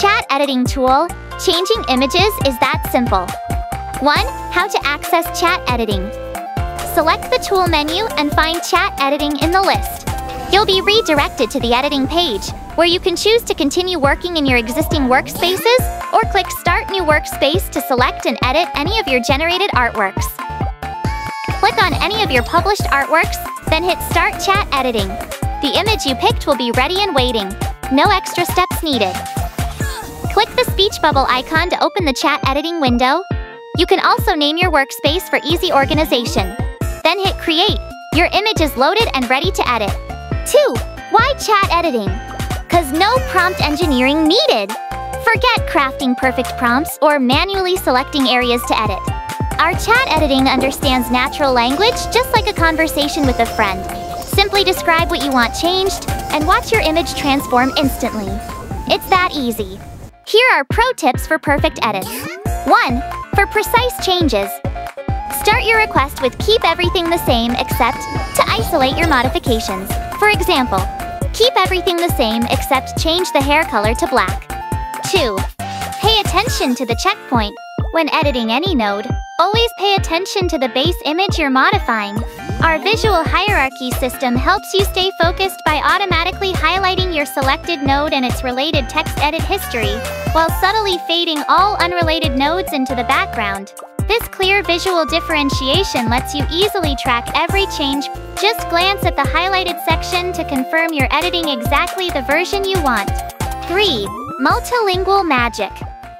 chat editing tool, changing images is that simple. 1. How to access chat editing. Select the tool menu and find chat editing in the list. You'll be redirected to the editing page, where you can choose to continue working in your existing workspaces or click Start New Workspace to select and edit any of your generated artworks. Click on any of your published artworks, then hit Start Chat Editing. The image you picked will be ready and waiting. No extra steps needed. Click the speech bubble icon to open the chat editing window. You can also name your workspace for easy organization. Then hit Create. Your image is loaded and ready to edit. 2. Why chat editing? Cause no prompt engineering needed. Forget crafting perfect prompts or manually selecting areas to edit. Our chat editing understands natural language just like a conversation with a friend. Simply describe what you want changed and watch your image transform instantly. It's that easy. Here are pro tips for perfect edits. 1. For precise changes. Start your request with keep everything the same except to isolate your modifications. For example, keep everything the same except change the hair color to black. 2. Pay attention to the checkpoint. When editing any node, always pay attention to the base image you're modifying. Our visual hierarchy system helps you stay focused by automatically highlighting your selected node and its related text edit history, while subtly fading all unrelated nodes into the background. This clear visual differentiation lets you easily track every change. Just glance at the highlighted section to confirm you're editing exactly the version you want. 3. Multilingual Magic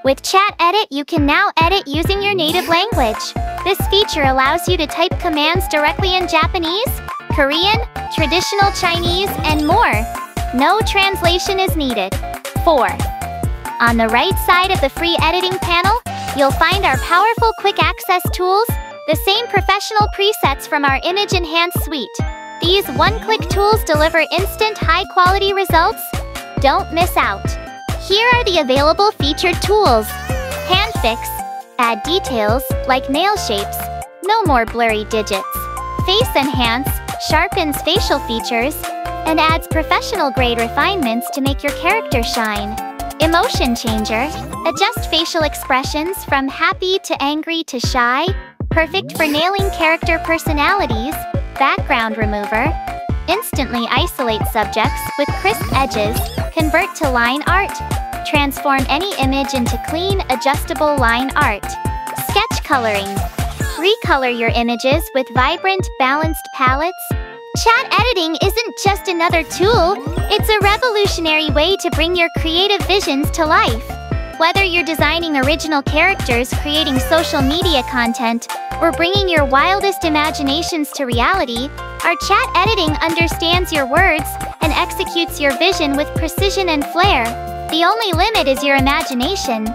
with Chat Edit, you can now edit using your native language. This feature allows you to type commands directly in Japanese, Korean, traditional Chinese, and more. No translation is needed. 4. On the right side of the free editing panel, you'll find our powerful quick access tools, the same professional presets from our Image Enhance suite. These one-click tools deliver instant high-quality results. Don't miss out. Here are the available featured tools. Hand Fix. Add details, like nail shapes. No more blurry digits. Face Enhance sharpens facial features and adds professional-grade refinements to make your character shine. Emotion Changer. Adjust facial expressions from happy to angry to shy. Perfect for nailing character personalities. Background Remover. Instantly isolate subjects with crisp edges. Convert to line art. Transform any image into clean, adjustable line art. Sketch coloring. Recolor your images with vibrant, balanced palettes. Chat editing isn't just another tool, it's a revolutionary way to bring your creative visions to life. Whether you're designing original characters, creating social media content, or bringing your wildest imaginations to reality, our chat editing understands your words executes your vision with precision and flair. The only limit is your imagination.